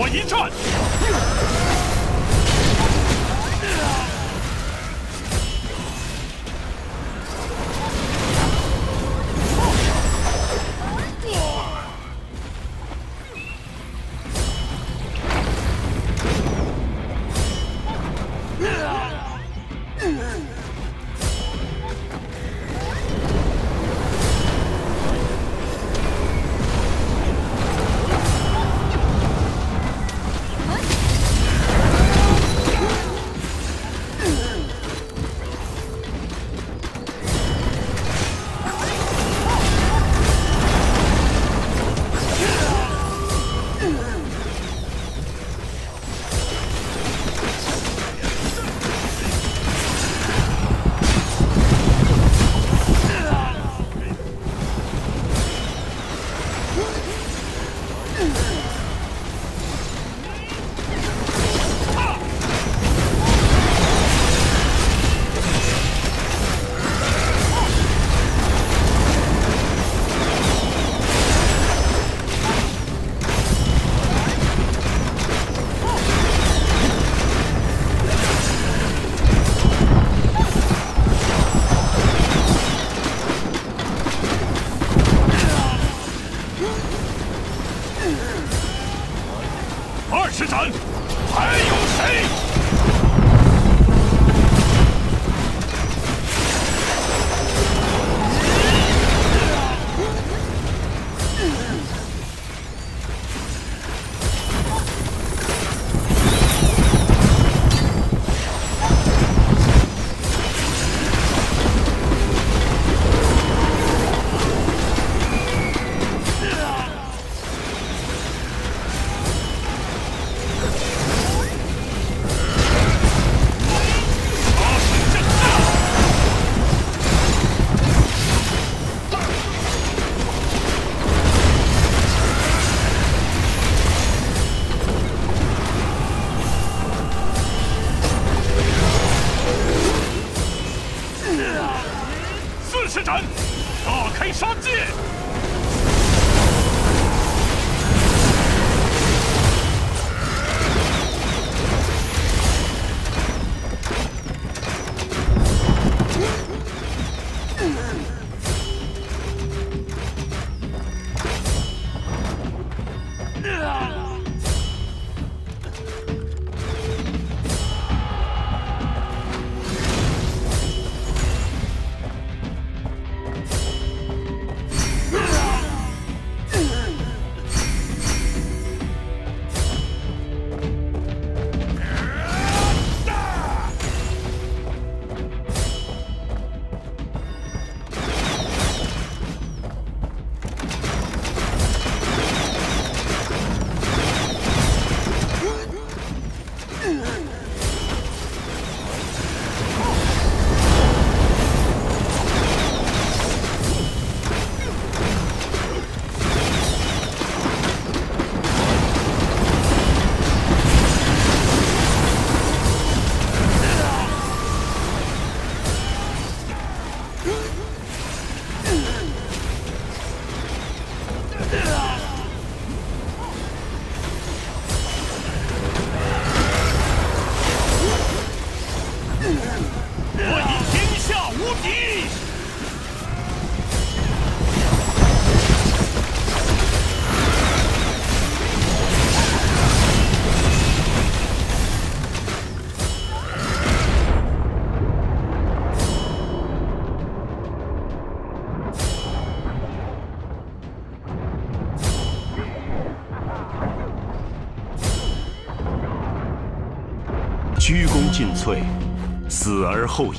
我一战。二十盏，还有谁？尽瘁，死而后已。